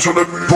Drop.